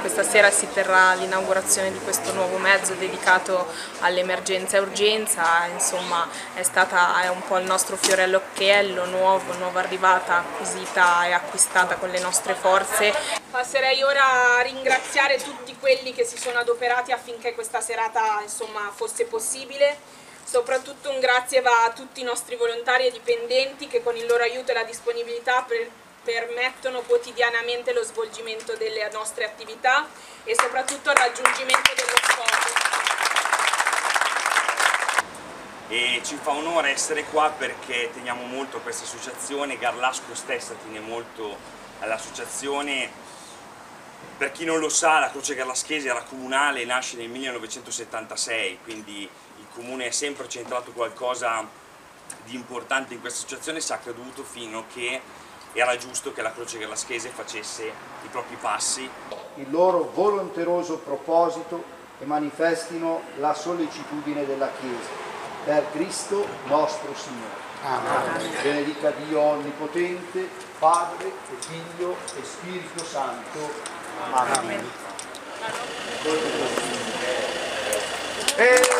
Questa sera si terrà l'inaugurazione di questo nuovo mezzo dedicato all'emergenza e urgenza, insomma è stata è un po' il nostro fiore all'occhiello, nuovo, nuova arrivata, acquisita e acquistata con le nostre forze. Passerei ora a ringraziare tutti quelli che si sono adoperati affinché questa serata insomma, fosse possibile. Soprattutto un grazie va a tutti i nostri volontari e dipendenti che con il loro aiuto e la disponibilità per permettono quotidianamente lo svolgimento delle nostre attività e soprattutto il raggiungimento dello scopo. E ci fa onore essere qua perché teniamo molto a questa associazione, Garlasco stessa tiene molto all'associazione. Per chi non lo sa, la Croce Garlaschese era comunale, nasce nel 1976, quindi il comune ha sempre centrato qualcosa di importante in questa associazione, si è creduto fino a che era giusto che la Croce Garlaschese facesse i propri passi. Il loro volonteroso proposito e manifestino la sollecitudine della Chiesa. Per Cristo nostro Signore. Amen. Benedica Dio Onnipotente, Padre e Figlio e Spirito Santo. Amen. Amen. Amen.